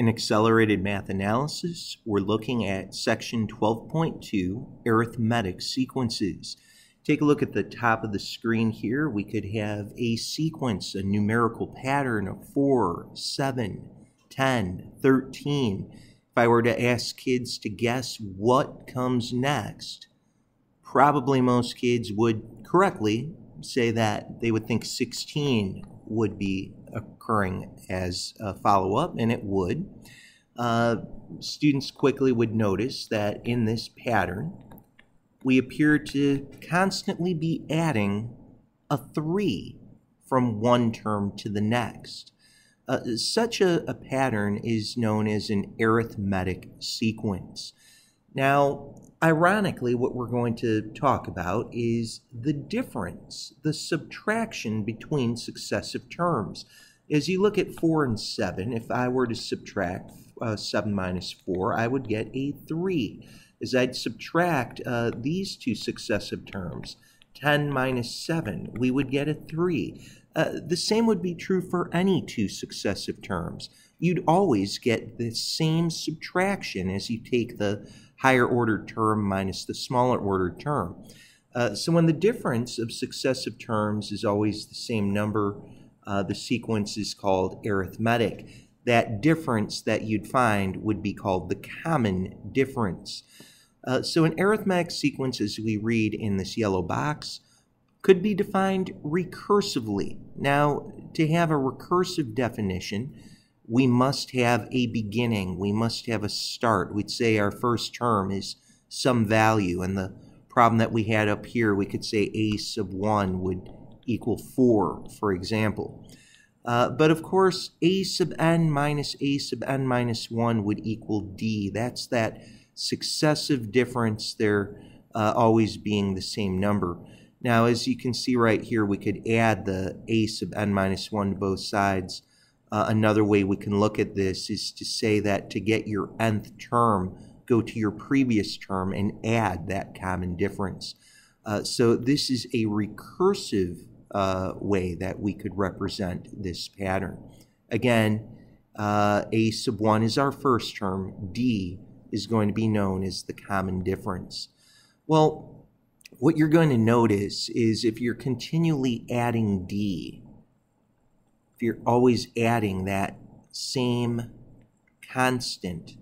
In accelerated math analysis, we're looking at section 12.2, arithmetic sequences. Take a look at the top of the screen here. We could have a sequence, a numerical pattern of 4, 7, 10, 13. If I were to ask kids to guess what comes next, probably most kids would correctly say that they would think 16 would be occurring as a follow up, and it would. Uh, students quickly would notice that in this pattern, we appear to constantly be adding a 3 from one term to the next. Uh, such a, a pattern is known as an arithmetic sequence. Now, ironically, what we're going to talk about is the difference, the subtraction between successive terms. As you look at 4 and 7, if I were to subtract uh, 7 minus 4, I would get a 3. As I'd subtract uh, these two successive terms, 10 minus 7, we would get a 3. Uh, the same would be true for any two successive terms. You'd always get the same subtraction as you take the higher order term minus the smaller order term. Uh, so when the difference of successive terms is always the same number, uh, the sequence is called arithmetic. That difference that you'd find would be called the common difference. Uh, so an arithmetic sequence, as we read in this yellow box, could be defined recursively. Now, to have a recursive definition, we must have a beginning. We must have a start. We'd say our first term is some value, and the problem that we had up here, we could say a sub 1 would equal 4, for example. Uh, but of course, a sub n minus a sub n minus 1 would equal d. That's that successive difference there uh, always being the same number. Now, as you can see right here, we could add the a sub n minus 1 to both sides. Uh, another way we can look at this is to say that to get your nth term, go to your previous term and add that common difference. Uh, so this is a recursive uh, way that we could represent this pattern. Again, uh, a sub 1 is our first term. D is going to be known as the common difference. Well, what you're going to notice is if you're continually adding D, if you're always adding that same constant,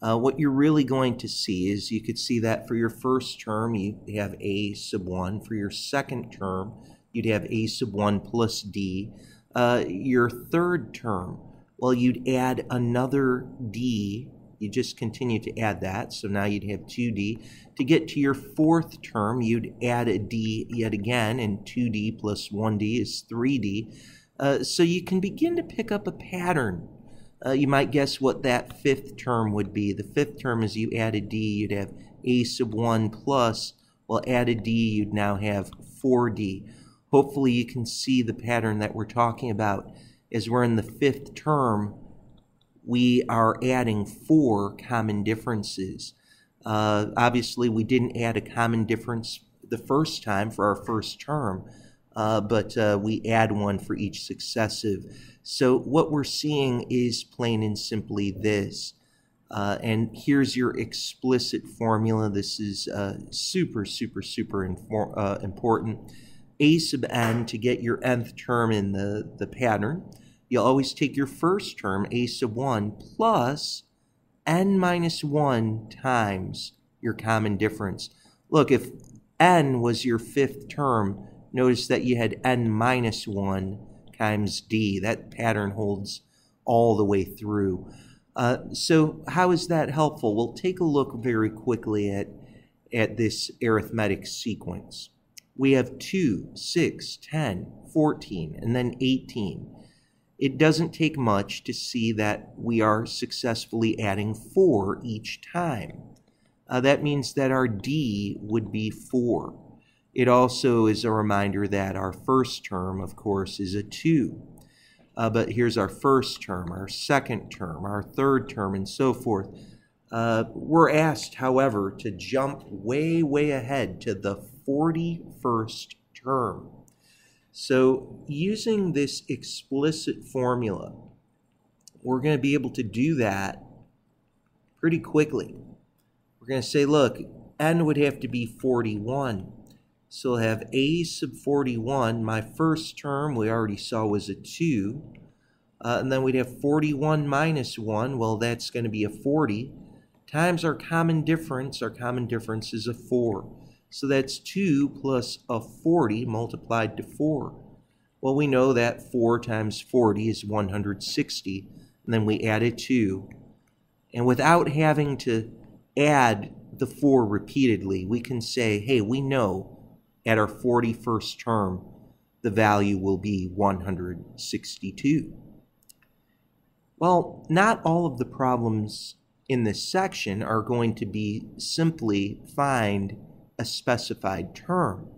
uh, what you're really going to see is you could see that for your first term, you have a sub 1. For your second term, you'd have a sub 1 plus d. Uh, your third term, well, you'd add another d. You just continue to add that, so now you'd have 2d. To get to your fourth term, you'd add a d yet again, and 2d plus 1d is 3d. Uh, so you can begin to pick up a pattern. Uh, you might guess what that fifth term would be. The fifth term is you add a d, you'd have a sub 1 plus, well, add a d, you'd now have 4d. Hopefully you can see the pattern that we're talking about. As we're in the fifth term, we are adding four common differences. Uh, obviously, we didn't add a common difference the first time for our first term, uh, but uh, we add one for each successive. So what we're seeing is plain and simply this. Uh, and here's your explicit formula. This is uh, super, super, super infor- uh, important. A sub n to get your nth term in the, the pattern. You'll always take your first term, a sub 1, plus n minus 1 times your common difference. Look, if n was your fifth term, notice that you had n minus 1 times d. That pattern holds all the way through. Uh, so how is that helpful? We'll take a look very quickly at, at this arithmetic sequence. We have 2, 6, 10, 14, and then 18. It doesn't take much to see that we are successfully adding 4 each time. Uh, that means that our d would be 4. It also is a reminder that our first term, of course, is a 2. Uh, but here's our first term, our second term, our third term, and so forth. Uh, we're asked, however, to jump way, way ahead to the 41st term. So, using this explicit formula, we're going to be able to do that pretty quickly. We're going to say, look, n would have to be 41. So we'll have a sub 41. My first term we already saw was a 2. Uh, and then we'd have 41 minus 1. Well, that's going to be a 40. Times our common difference. Our common difference is a 4. So that's 2 plus a 40 multiplied to 4. Well, we know that 4 times 40 is 160. And then we add a 2. And without having to add the 4 repeatedly, we can say, hey, we know at our 41st term the value will be 162. Well, not all of the problems in this section are going to be simply find a specified term.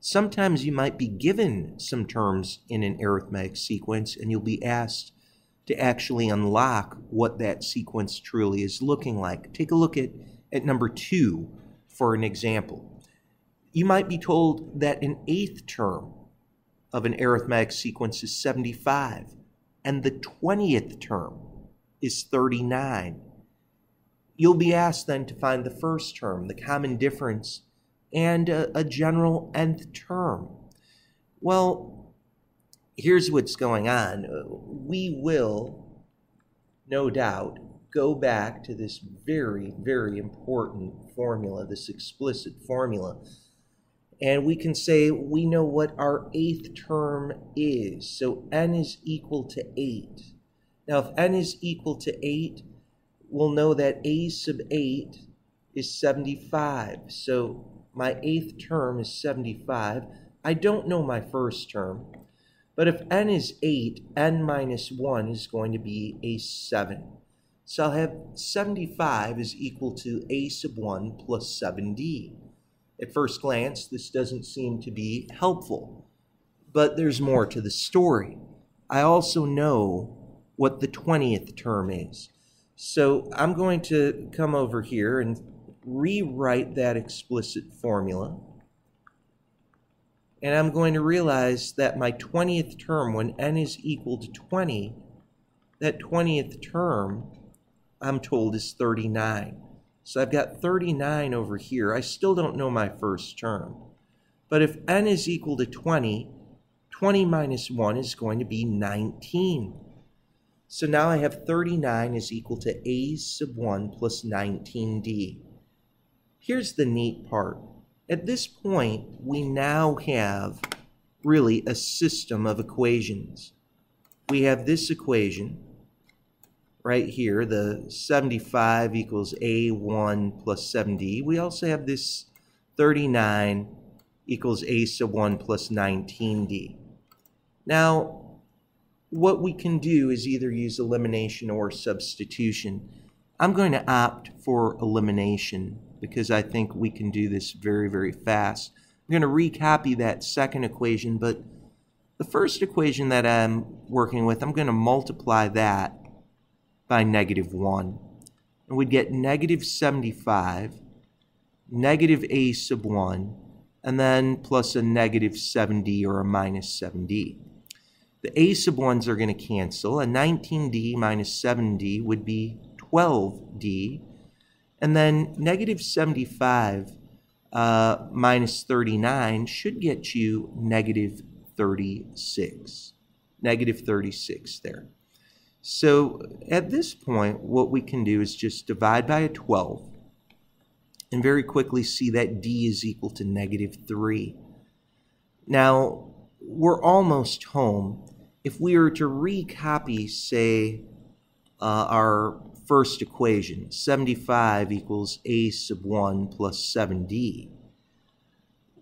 Sometimes you might be given some terms in an arithmetic sequence and you'll be asked to actually unlock what that sequence truly is looking like. Take a look at, at number two for an example. You might be told that an eighth term of an arithmetic sequence is 75 and the 20th term is 39. You'll be asked then to find the first term, the common difference, and a, a general nth term. Well, here's what's going on. We will, no doubt, go back to this very, very important formula, this explicit formula. And we can say we know what our eighth term is. So n is equal to 8. Now, if n is equal to 8, we'll know that a sub 8 is 75. So my eighth term is 75. I don't know my first term. But if n is 8, n minus 1 is going to be a 7. So I'll have 75 is equal to a sub 1 plus 7d. At first glance, this doesn't seem to be helpful, but there's more to the story. I also know what the 20th term is. So I'm going to come over here and rewrite that explicit formula and I'm going to realize that my 20th term, when n is equal to 20, that 20th term, I'm told, is 39. So I've got 39 over here. I still don't know my first term. But if n is equal to 20, 20 minus 1 is going to be 19. So now I have 39 is equal to a sub 1 plus 19d. Here's the neat part. At this point, we now have really a system of equations. We have this equation right here, the 75 equals A1 plus 7D. We also have this 39 equals A sub 1 plus 19D. Now, what we can do is either use elimination or substitution. I'm going to opt for elimination because I think we can do this very, very fast. I'm going to recopy that second equation, but the first equation that I'm working with, I'm going to multiply that by negative 1. And we'd get negative 75, negative a sub 1, and then plus a negative 7d or a minus 7d. The a sub 1s are going to cancel. A 19d minus 7d would be 12d, and then negative 75 uh, minus 39 should get you negative 36. Negative 36 there. So at this point, what we can do is just divide by a 12 and very quickly see that d is equal to negative 3. Now, we're almost home. If we were to recopy, say, uh, our first equation, 75 equals a sub 1 plus 7d,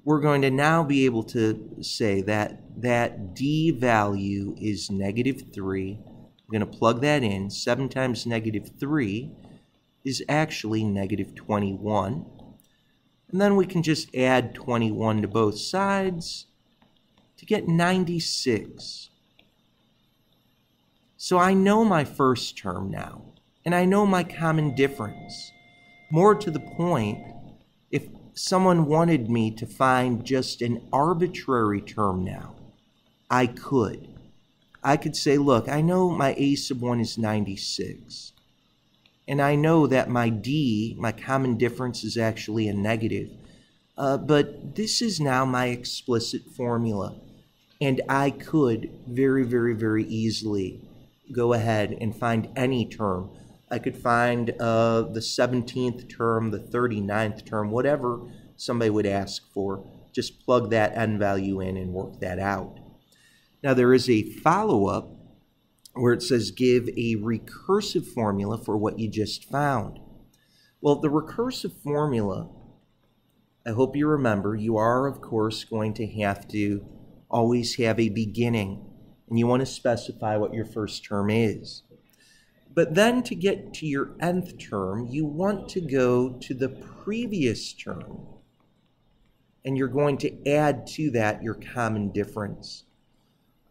we're going to now be able to say that that d value is negative 3. We're going to plug that in. 7 times negative 3 is actually negative 21. And then we can just add 21 to both sides to get 96. So I know my first term now and I know my common difference. More to the point, if someone wanted me to find just an arbitrary term now, I could. I could say, look, I know my a sub 1 is 96. And I know that my d, my common difference, is actually a negative. Uh, but this is now my explicit formula. And I could very, very, very easily go ahead and find any term. I could find uh, the 17th term, the 39th term, whatever somebody would ask for. Just plug that n value in and work that out. Now, there is a follow up where it says give a recursive formula for what you just found. Well, the recursive formula, I hope you remember, you are, of course, going to have to always have a beginning, and you want to specify what your first term is. But then to get to your nth term, you want to go to the previous term, and you're going to add to that your common difference.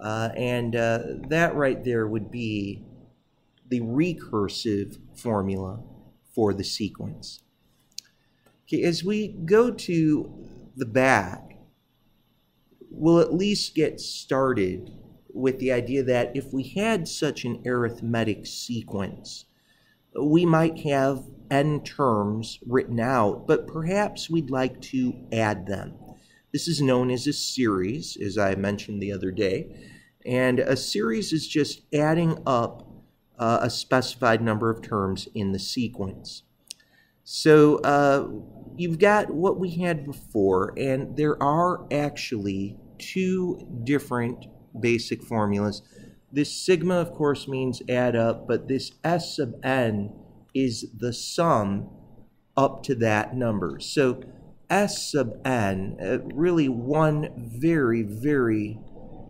Uh, and uh, that right there would be the recursive formula for the sequence. Okay, as we go to the back, we'll at least get started with the idea that if we had such an arithmetic sequence, we might have n terms written out, but perhaps we'd like to add them. This is known as a series, as I mentioned the other day. And a series is just adding up uh, a specified number of terms in the sequence. So uh, you've got what we had before, and there are actually two different basic formulas. This sigma, of course, means add up, but this S sub n is the sum up to that number. So S sub n, uh, really one very, very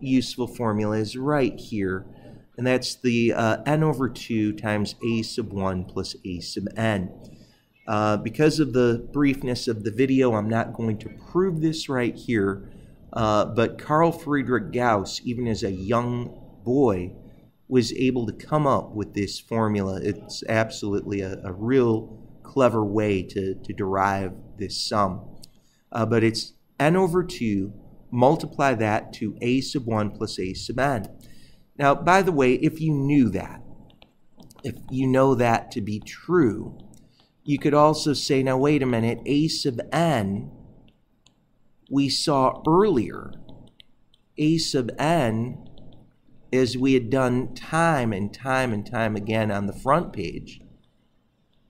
useful formula is right here, and that's the uh, n over 2 times a sub 1 plus a sub n. Uh, because of the briefness of the video, I'm not going to prove this right here, uh, but Carl Friedrich Gauss, even as a young boy, was able to come up with this formula. It's absolutely a, a real clever way to, to derive this sum. Uh, but it's n over 2 multiply that to a sub 1 plus a sub n. Now, by the way, if you knew that, if you know that to be true, you could also say, now wait a minute, a sub n, we saw earlier, a sub n, as we had done time and time and time again on the front page,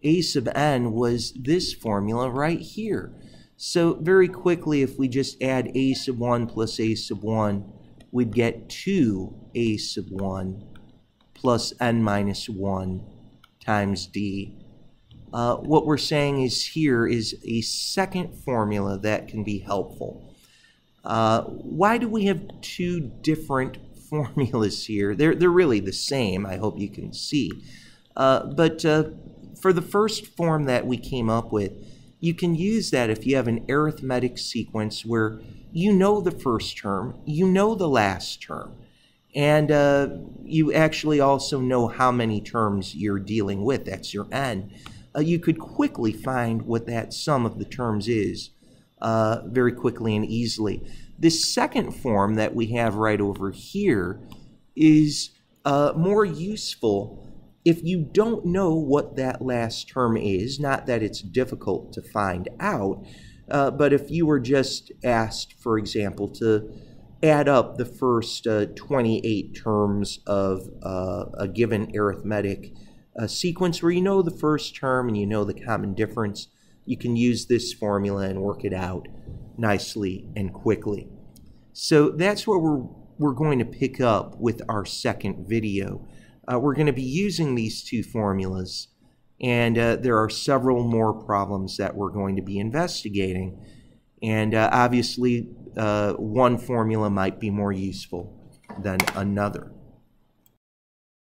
a sub n was this formula right here. So very quickly, if we just add a sub 1 plus a sub 1, we'd get 2 a sub 1 plus n minus 1 times d. Uh, what we're saying is here is a second formula that can be helpful. Uh, why do we have two different formulas here? They're, they're really the same, I hope you can see. Uh, but uh, for the first form that we came up with, you can use that if you have an arithmetic sequence where you know the first term, you know the last term, and uh, you actually also know how many terms you're dealing with. That's your n. Uh, you could quickly find what that sum of the terms is uh, very quickly and easily. This second form that we have right over here is uh, more useful if you don't know what that last term is, not that it's difficult to find out, uh, but if you were just asked, for example, to add up the first uh, 28 terms of uh, a given arithmetic uh, sequence where you know the first term and you know the common difference, you can use this formula and work it out nicely and quickly. So that's what we're, we're going to pick up with our second video uh, we're going to be using these two formulas, and uh, there are several more problems that we're going to be investigating. And uh, obviously, uh, one formula might be more useful than another.